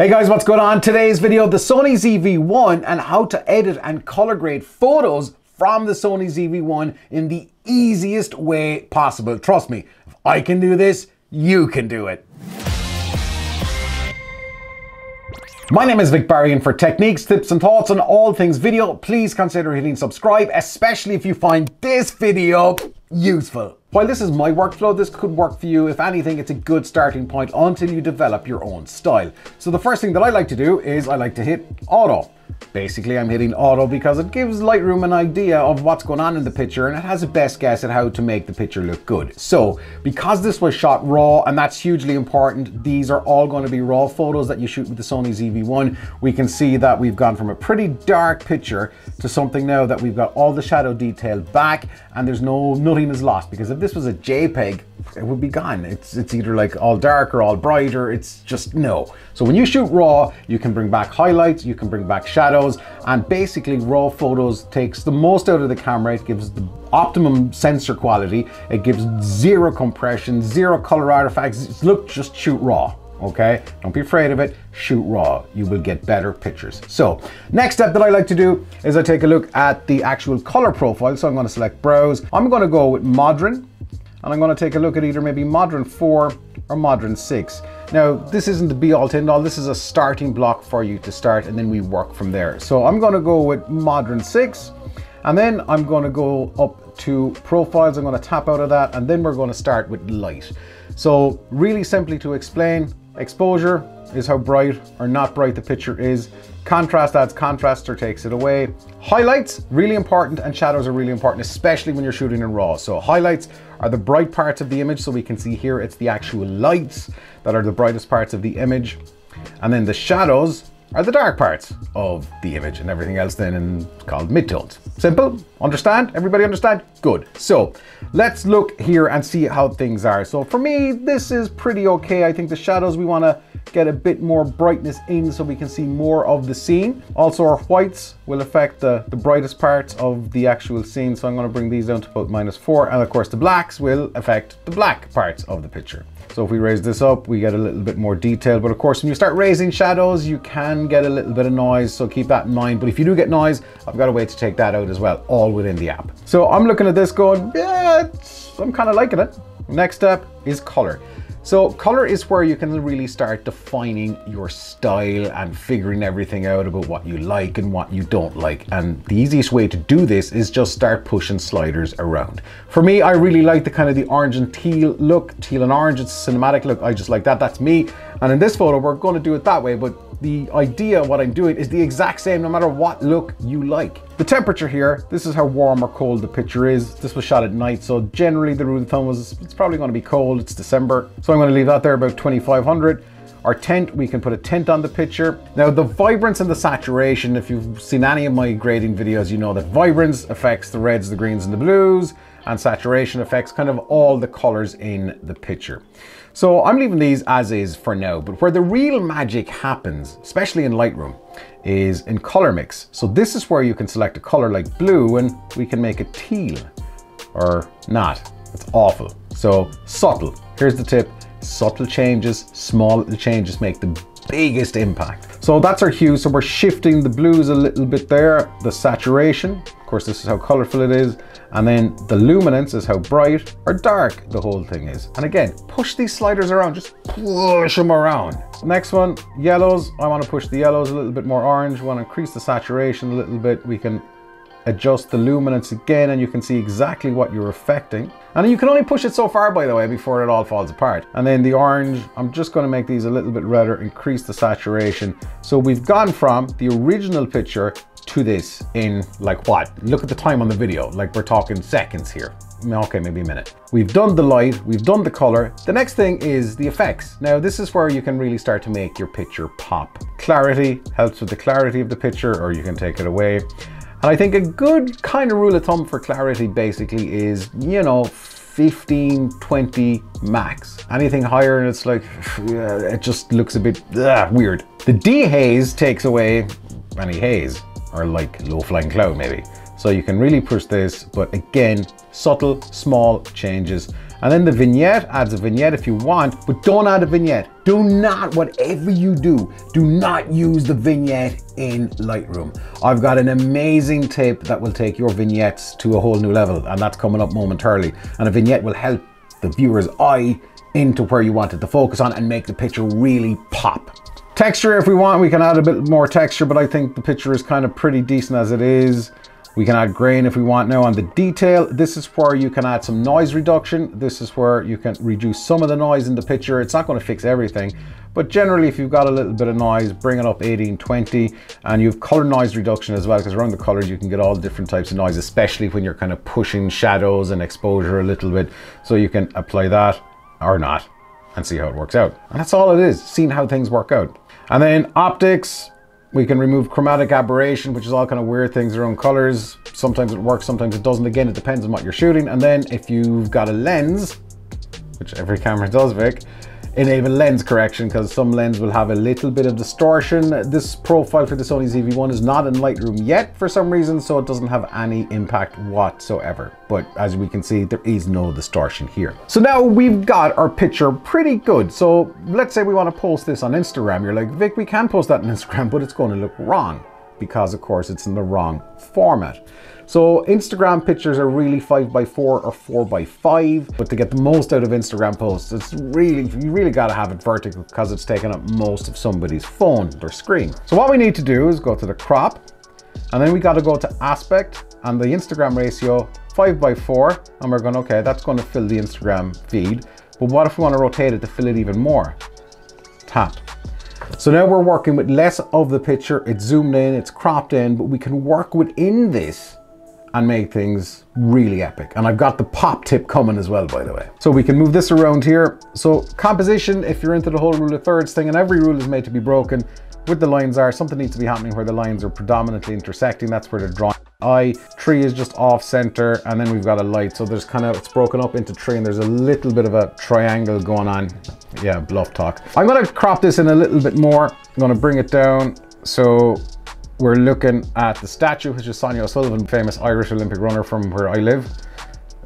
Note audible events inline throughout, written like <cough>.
Hey guys, what's going on? Today's video, the Sony ZV-1 and how to edit and color grade photos from the Sony ZV-1 in the easiest way possible. Trust me, if I can do this, you can do it. My name is Vic Barry and for techniques, tips and thoughts on all things video, please consider hitting subscribe, especially if you find this video useful. While this is my workflow, this could work for you. If anything, it's a good starting point until you develop your own style. So the first thing that I like to do is I like to hit auto. Basically, I'm hitting auto because it gives Lightroom an idea of what's going on in the picture and it has a best guess at how to make the picture look good. So, because this was shot raw, and that's hugely important, these are all going to be raw photos that you shoot with the Sony ZV-1. We can see that we've gone from a pretty dark picture to something now that we've got all the shadow detail back and there's no, nothing is lost because if this was a JPEG, it would be gone. It's, it's either like all dark or all bright or it's just no. So when you shoot raw, you can bring back highlights, you can bring back shadows, and basically raw photos takes the most out of the camera. It gives the optimum sensor quality. It gives zero compression, zero color artifacts. Look, just shoot raw okay? Don't be afraid of it, shoot raw. You will get better pictures. So next step that I like to do is I take a look at the actual color profile. So I'm gonna select browse. I'm gonna go with Modern and I'm gonna take a look at either maybe Modern 4 or Modern 6. Now, this isn't the be all to end all, this is a starting block for you to start and then we work from there. So I'm gonna go with Modern 6 and then I'm gonna go up to profiles, I'm gonna tap out of that and then we're gonna start with light. So really simply to explain, exposure is how bright or not bright the picture is. Contrast adds contrast or takes it away. Highlights, really important, and shadows are really important, especially when you're shooting in RAW. So highlights are the bright parts of the image. So we can see here, it's the actual lights that are the brightest parts of the image. And then the shadows are the dark parts of the image and everything else then in, called midtones. Simple? Understand? Everybody understand? Good. So let's look here and see how things are. So for me, this is pretty okay. I think the shadows we want to get a bit more brightness in so we can see more of the scene. Also our whites will affect the, the brightest parts of the actual scene. So I'm going to bring these down to about minus four. And of course the blacks will affect the black parts of the picture. So if we raise this up, we get a little bit more detail. But of course, when you start raising shadows, you can get a little bit of noise. So keep that in mind. But if you do get noise, I've got a way to take that out as well, all within the app. So I'm looking at this going, yeah, I'm kind of liking it. Next step is color. So color is where you can really start defining your style and figuring everything out about what you like and what you don't like. And the easiest way to do this is just start pushing sliders around. For me, I really like the kind of the orange and teal look, teal and orange, it's a cinematic look. I just like that, that's me. And in this photo, we're gonna do it that way, but the idea what I'm doing is the exact same no matter what look you like. The temperature here, this is how warm or cold the picture is. This was shot at night, so generally the rule of thumb was it's probably gonna be cold, it's December. So I'm gonna leave that there about 2500. Our tint, we can put a tint on the picture. Now the vibrance and the saturation, if you've seen any of my grading videos, you know that vibrance affects the reds, the greens and the blues and saturation affects kind of all the colors in the picture. So I'm leaving these as is for now, but where the real magic happens, especially in Lightroom, is in color mix. So this is where you can select a color like blue and we can make it teal or not. It's awful. So subtle. Here's the tip. Subtle changes, small changes make the biggest impact. So that's our hue. So we're shifting the blues a little bit there. The saturation, of course, this is how colorful it is. And then the luminance is how bright or dark the whole thing is. And again, push these sliders around, just push them around. Next one, yellows. I want to push the yellows a little bit more orange. To increase the saturation a little bit. We can adjust the luminance again and you can see exactly what you're affecting. And you can only push it so far, by the way, before it all falls apart. And then the orange, I'm just gonna make these a little bit redder, increase the saturation. So we've gone from the original picture to this in like what? Look at the time on the video, like we're talking seconds here. Okay, maybe a minute. We've done the light, we've done the color. The next thing is the effects. Now this is where you can really start to make your picture pop. Clarity helps with the clarity of the picture or you can take it away. And I think a good kind of rule of thumb for clarity basically is, you know, 15, 20 max. Anything higher and it's like, <sighs> it just looks a bit ugh, weird. The dehaze takes away any haze or like low flying cloud maybe. So you can really push this, but again, subtle, small changes And then the vignette adds a vignette if you want, but don't add a vignette. Do not, whatever you do, do not use the vignette in Lightroom. I've got an amazing tip that will take your vignettes to a whole new level, and that's coming up momentarily. And a vignette will help the viewer's eye into where you want it to focus on and make the picture really pop. Texture, if we want, we can add a bit more texture, but I think the picture is kind of pretty decent as it is. We can add grain if we want. Now on the detail, this is where you can add some noise reduction. This is where you can reduce some of the noise in the picture. It's not going to fix everything, but generally if you've got a little bit of noise, bring it up 18, 20, and you've color noise reduction as well, because around the colors you can get all different types of noise, especially when you're kind of pushing shadows and exposure a little bit. So you can apply that or not and see how it works out. And that's all it is, seeing how things work out. And then optics, we can remove chromatic aberration, which is all kind of weird things around colors. Sometimes it works, sometimes it doesn't. Again, it depends on what you're shooting. And then if you've got a lens, which every camera does, Vic, enable lens correction because some lens will have a little bit of distortion. This profile for the Sony ZV-1 is not in Lightroom yet for some reason, so it doesn't have any impact whatsoever. But as we can see, there is no distortion here. So now we've got our picture pretty good. So let's say we want to post this on Instagram. You're like, Vic, we can post that on Instagram, but it's going to look wrong because of course it's in the wrong format. So Instagram pictures are really 5 by 4 or 4 by 5 but to get the most out of Instagram posts, it's really, you really gotta have it vertical because it's taking up most of somebody's phone, or screen. So what we need to do is go to the crop, and then we gotta go to aspect and the Instagram ratio 5 by 4 and we're going, okay, that's gonna fill the Instagram feed. But what if we wanna rotate it to fill it even more? Tap. So now we're working with less of the picture, it's zoomed in, it's cropped in, but we can work within this and make things really epic. And I've got the pop tip coming as well, by the way. So we can move this around here. So composition, if you're into the whole rule of thirds thing, and every rule is made to be broken, with the lines are, something needs to be happening where the lines are predominantly intersecting. That's where the drawing eye. Tree is just off center, and then we've got a light. So there's kind of, it's broken up into tree, and there's a little bit of a triangle going on. Yeah, bluff talk. I'm gonna crop this in a little bit more. I'm gonna bring it down. So we're looking at the statue, which is Sonia O'Sullivan, famous Irish Olympic runner from where I live.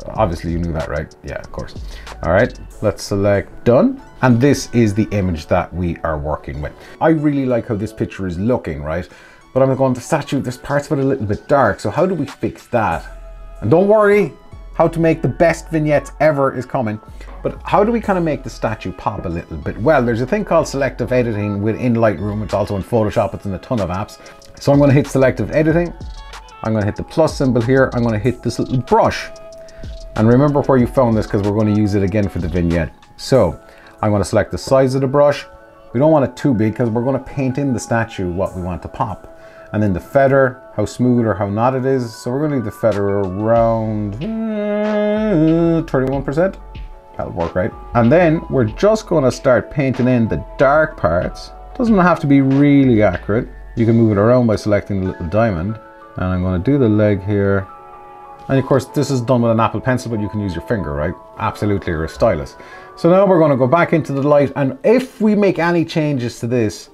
Obviously you knew that, right? Yeah, of course. All right, let's select done. And this is the image that we are working with. I really like how this picture is looking, right? But I'm going, the statue, there's parts of it a little bit dark. So how do we fix that? And don't worry, how to make the best vignettes ever is coming. But how do we kind of make the statue pop a little bit? Well, there's a thing called selective editing within Lightroom. It's also in Photoshop. It's in a ton of apps. So I'm going to hit selective editing. I'm going to hit the plus symbol here. I'm going to hit this little brush. And remember where you found this because we're going to use it again for the vignette. So I'm going to select the size of the brush. We don't want it too big because we're going to paint in the statue what we want to pop. And then the feather, how smooth or how not it is. So we're going to leave the feather around 31%. Uh, That'll work, right? And then we're just going to start painting in the dark parts. Doesn't have to be really accurate. You can move it around by selecting the little diamond. And I'm going to do the leg here. And of course, this is done with an Apple Pencil, but you can use your finger, right? Absolutely, or a stylus. So now we're going to go back into the light. And if we make any changes to this,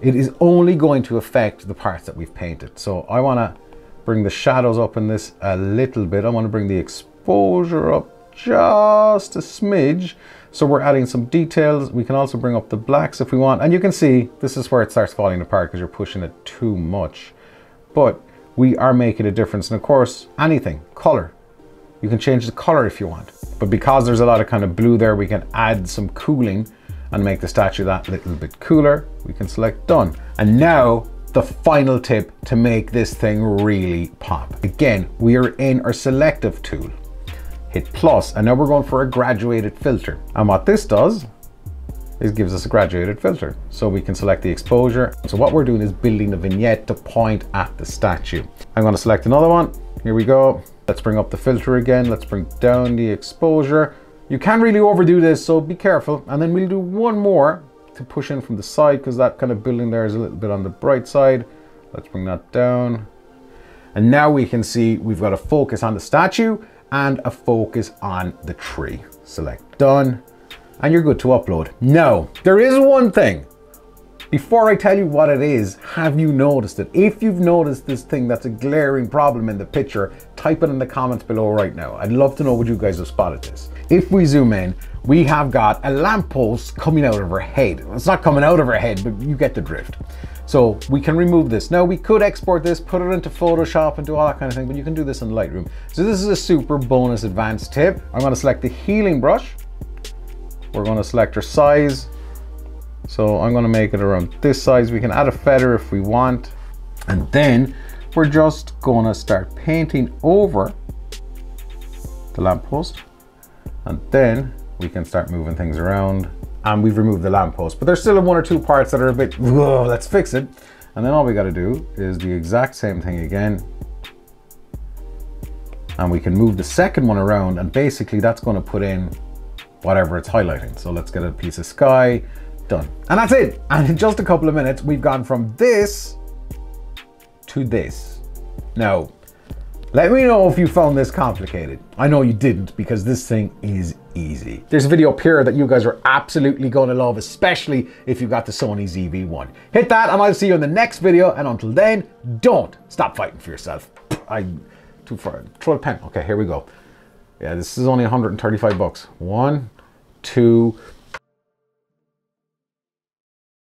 it is only going to affect the parts that we've painted. So I want to bring the shadows up in this a little bit. I want to bring the exposure up just a smidge. So we're adding some details. We can also bring up the blacks if we want. And you can see this is where it starts falling apart because you're pushing it too much. But we are making a difference. And of course, anything, color. You can change the color if you want. But because there's a lot of kind of blue there, we can add some cooling and make the statue that little bit cooler. We can select done. And now the final tip to make this thing really pop. Again, we are in our selective tool hit plus, and now we're going for a graduated filter. And what this does is gives us a graduated filter. So we can select the exposure. So what we're doing is building the vignette to point at the statue. I'm gonna select another one. Here we go. Let's bring up the filter again. Let's bring down the exposure. You can really overdo this, so be careful. And then we'll do one more to push in from the side because that kind of building there is a little bit on the bright side. Let's bring that down. And now we can see we've got a focus on the statue and a focus on the tree. Select done and you're good to upload. Now, there is one thing, Before I tell you what it is, have you noticed it? If you've noticed this thing that's a glaring problem in the picture, type it in the comments below right now. I'd love to know what you guys have spotted this. If we zoom in, we have got a lamppost coming out of her head. It's not coming out of her head, but you get the drift. So we can remove this. Now we could export this, put it into Photoshop and do all that kind of thing, but you can do this in Lightroom. So this is a super bonus advanced tip. I'm gonna select the healing brush. We're gonna select our size. So I'm gonna make it around this size. We can add a feather if we want. And then we're just gonna start painting over the lamppost. And then we can start moving things around and we've removed the lamppost. But there's still one or two parts that are a bit, whoa, let's fix it. And then all we gotta do is the exact same thing again. And we can move the second one around and basically that's gonna put in whatever it's highlighting. So let's get a piece of sky, done. And that's it. <laughs> And in just a couple of minutes, we've gone from this to this. Now, let me know if you found this complicated. I know you didn't because this thing is easy. There's a video up here that you guys are absolutely going to love, especially if you've got the Sony ZV-1. Hit that and I'll see you in the next video. And until then, don't stop fighting for yourself. I, too far, throw a pen. Okay, here we go. Yeah, this is only 135 bucks. One, two,